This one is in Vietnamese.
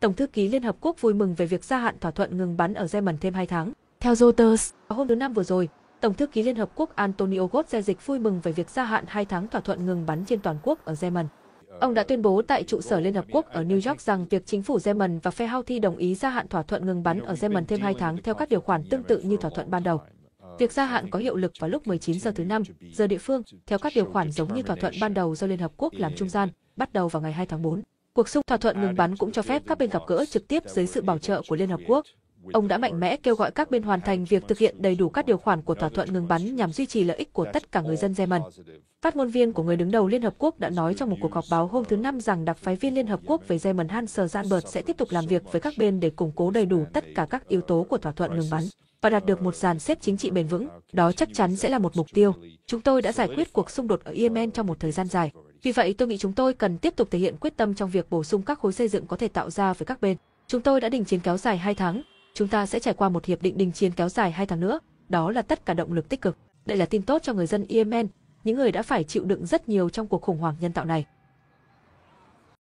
Tổng thư ký Liên Hợp Quốc vui mừng về việc gia hạn thỏa thuận ngừng bắn ở Yemen thêm 2 tháng. Theo Reuters, hôm thứ Năm vừa rồi, Tổng thư ký Liên Hợp Quốc Antonio Guterres vui mừng về việc gia hạn 2 tháng thỏa thuận ngừng bắn trên toàn quốc ở Yemen. Ông đã tuyên bố tại trụ sở Liên Hợp Quốc ở New York rằng việc chính phủ Yemen và phe Houthi đồng ý gia hạn thỏa thuận ngừng bắn ở Yemen thêm 2 tháng theo các điều khoản tương tự như thỏa thuận ban đầu. Việc gia hạn có hiệu lực vào lúc 19 giờ thứ năm giờ địa phương, theo các điều khoản giống như thỏa thuận ban đầu do Liên Hợp Quốc làm trung gian, bắt đầu vào ngày 2 tháng 4. Cuộc xung thỏa thuận ngừng bắn cũng cho phép các bên gặp gỡ trực tiếp dưới sự bảo trợ của Liên Hợp Quốc. Ông đã mạnh mẽ kêu gọi các bên hoàn thành việc thực hiện đầy đủ các điều khoản của thỏa thuận ngừng bắn nhằm duy trì lợi ích của tất cả người dân Yemen. Phát ngôn viên của người đứng đầu Liên Hợp Quốc đã nói trong một cuộc họp báo hôm thứ Năm rằng đặc phái viên Liên Hợp Quốc về Yemen Hans Zalbert sẽ tiếp tục làm việc với các bên để củng cố đầy đủ tất cả các yếu tố của thỏa thuận ngừng bắn và đạt được một dàn xếp chính trị bền vững. Đó chắc chắn sẽ là một mục tiêu. Chúng tôi đã giải quyết cuộc xung đột ở Yemen trong một thời gian dài. Vì vậy tôi nghĩ chúng tôi cần tiếp tục thể hiện quyết tâm trong việc bổ sung các khối xây dựng có thể tạo ra với các bên. Chúng tôi đã đình chiến kéo dài 2 tháng. Chúng ta sẽ trải qua một hiệp định đình chiến kéo dài 2 tháng nữa. Đó là tất cả động lực tích cực. Đây là tin tốt cho người dân Yemen, những người đã phải chịu đựng rất nhiều trong cuộc khủng hoảng nhân tạo này.